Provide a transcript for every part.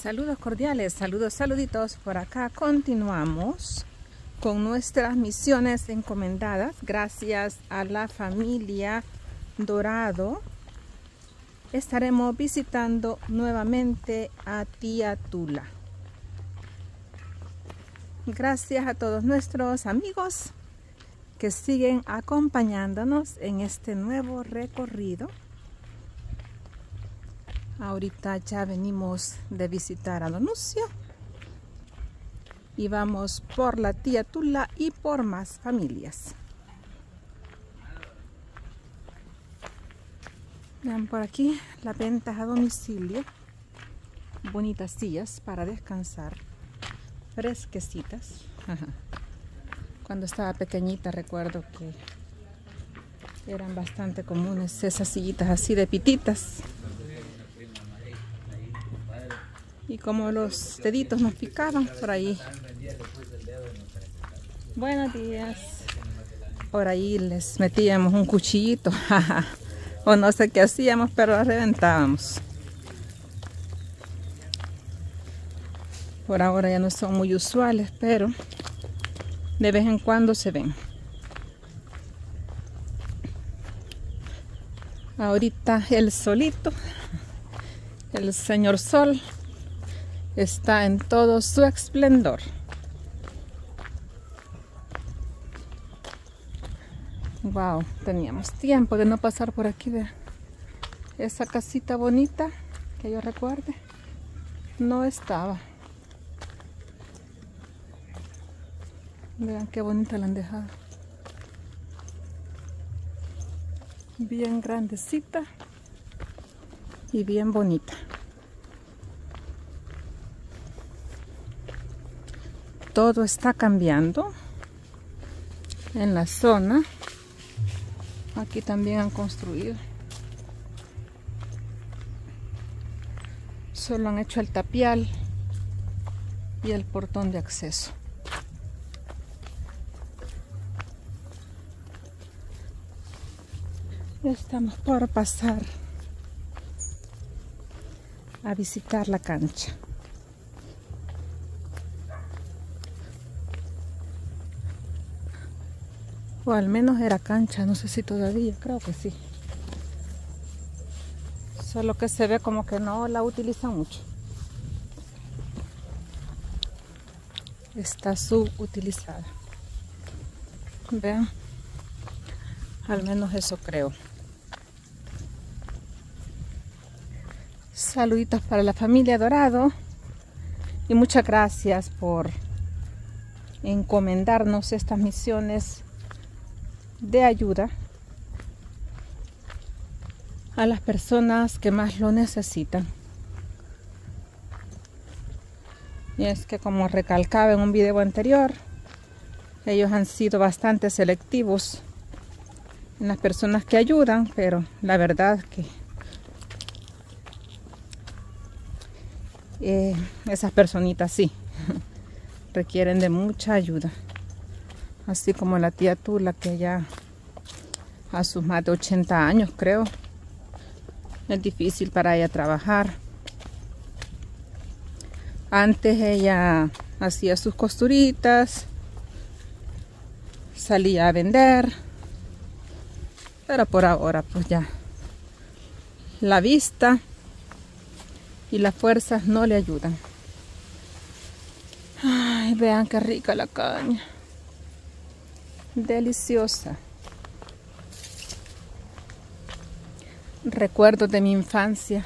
Saludos cordiales, saludos, saluditos. Por acá continuamos con nuestras misiones encomendadas. Gracias a la familia Dorado. Estaremos visitando nuevamente a Tía Tula. Gracias a todos nuestros amigos que siguen acompañándonos en este nuevo recorrido. Ahorita ya venimos de visitar a Donucio y vamos por la tía Tula y por más familias. Vean por aquí la venta a domicilio. Bonitas sillas para descansar. Fresquecitas. Cuando estaba pequeñita recuerdo que eran bastante comunes esas sillitas así de pititas. Y como los deditos nos picaban por ahí. Buenos días. Por ahí les metíamos un cuchillito. o no sé qué hacíamos, pero la reventábamos. Por ahora ya no son muy usuales, pero de vez en cuando se ven. Ahorita el solito, el señor sol, está en todo su esplendor. Wow, teníamos tiempo de no pasar por aquí de esa casita bonita que yo recuerde. No estaba. Vean qué bonita la han dejado. Bien grandecita y bien bonita. Todo está cambiando en la zona. Aquí también han construido. Solo han hecho el tapial y el portón de acceso. Estamos por pasar a visitar la cancha Al menos era cancha, no sé si todavía, creo que sí. Solo que se ve como que no la utiliza mucho. Está subutilizada. Vean. Al menos eso creo. Saluditos para la familia Dorado. Y muchas gracias por encomendarnos estas misiones de ayuda a las personas que más lo necesitan. Y es que como recalcaba en un video anterior, ellos han sido bastante selectivos en las personas que ayudan, pero la verdad que eh, esas personitas sí requieren de mucha ayuda así como la tía Tula que ya a sus más de 80 años creo. Es difícil para ella trabajar. Antes ella hacía sus costuritas salía a vender pero por ahora pues ya la vista y las fuerzas no le ayudan. Ay vean qué rica la caña deliciosa. Recuerdos de mi infancia.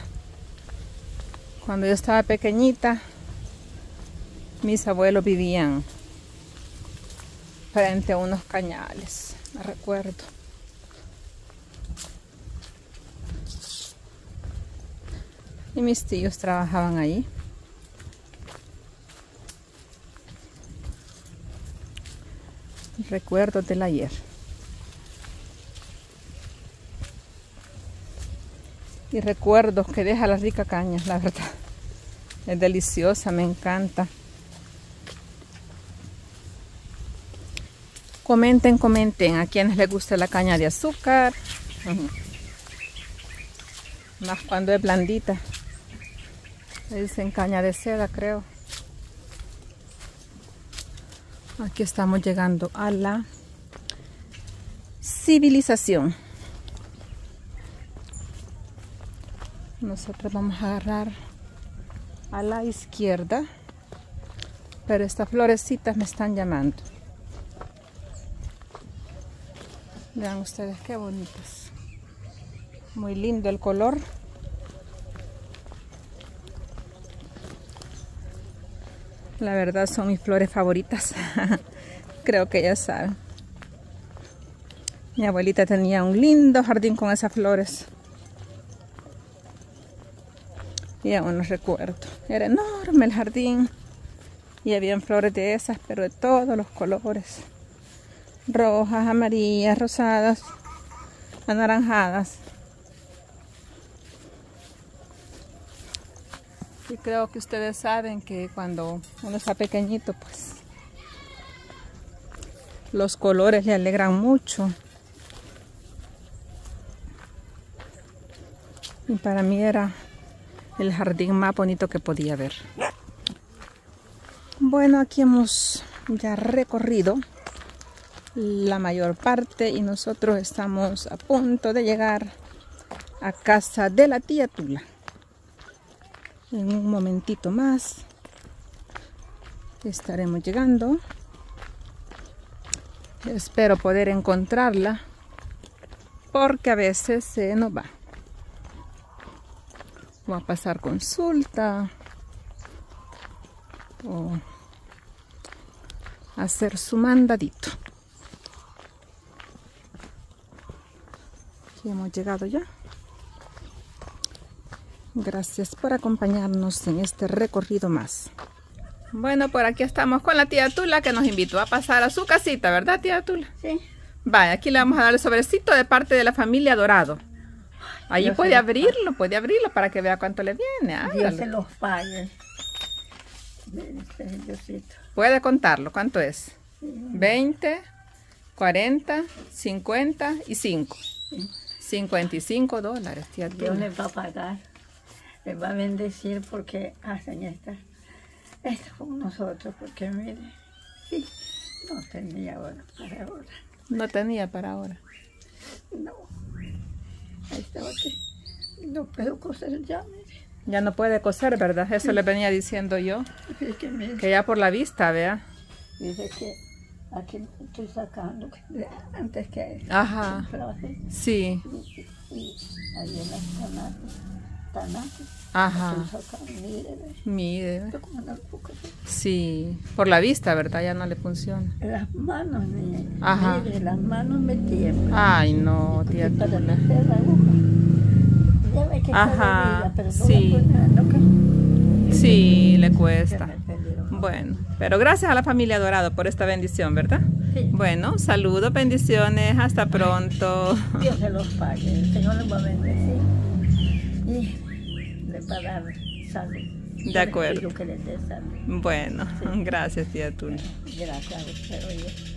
Cuando yo estaba pequeñita, mis abuelos vivían frente a unos cañales, me recuerdo. Y mis tíos trabajaban ahí. Recuerdos del ayer. Y recuerdos que deja la rica caña, la verdad. Es deliciosa, me encanta. Comenten, comenten a quienes les gusta la caña de azúcar. Más cuando es blandita. dicen caña de seda, creo. Aquí estamos llegando a la civilización. Nosotros vamos a agarrar a la izquierda. Pero estas florecitas me están llamando. Vean ustedes qué bonitas. Muy lindo el color. La verdad son mis flores favoritas. Creo que ya saben. Mi abuelita tenía un lindo jardín con esas flores. Y aún no recuerdo. Era enorme el jardín. Y habían flores de esas, pero de todos los colores. Rojas, amarillas, rosadas, anaranjadas. Y creo que ustedes saben que cuando uno está pequeñito, pues los colores le alegran mucho. Y para mí era el jardín más bonito que podía ver. Bueno, aquí hemos ya recorrido la mayor parte y nosotros estamos a punto de llegar a casa de la tía Tula. En un momentito más estaremos llegando. Espero poder encontrarla porque a veces se nos va. Va a pasar consulta o hacer su mandadito. Aquí hemos llegado ya. Gracias por acompañarnos en este recorrido más. Bueno, por aquí estamos con la tía Tula que nos invitó a pasar a su casita, ¿verdad tía Tula? Sí. Vaya, aquí le vamos a dar el sobrecito de parte de la familia Dorado. Dios puede abrirlo, puede abrirlo para que vea cuánto le viene. Dios hágalo. se los pague. Este. Puede contarlo, ¿cuánto es? 20, 40, 50 y 5. 55 dólares, tía Dios Tula. les va a pagar. Les va a bendecir porque hacen esta, esto con nosotros. Porque mire, sí, no tenía ahora para ahora. No tenía para ahora. No. Ahí estaba que no puedo coser ya, mire. Ya no puede coser, ¿verdad? Eso le venía diciendo yo. Es que mire, Que ya por la vista, vea. dice que aquí estoy sacando antes que Ajá. Sí. y ahí en las Ajá. mire, Sí. Por la vista, ¿verdad? Ya no le funciona. Las manos, mire, Ajá. mire, las manos me tiemblan. Ay, no, tía para meter la aguja. Ya que Ajá, sí. no Sí, le cuesta. Bueno, pero gracias a la familia Dorado por esta bendición, ¿verdad? Sí. Bueno, saludos, bendiciones, hasta pronto. Dios se los pague, el Señor les va a bendecir y les va a dar salud. De acuerdo. que les dé salud. Bueno, Sí. gracias tía Tula. Gracias a usted, oye.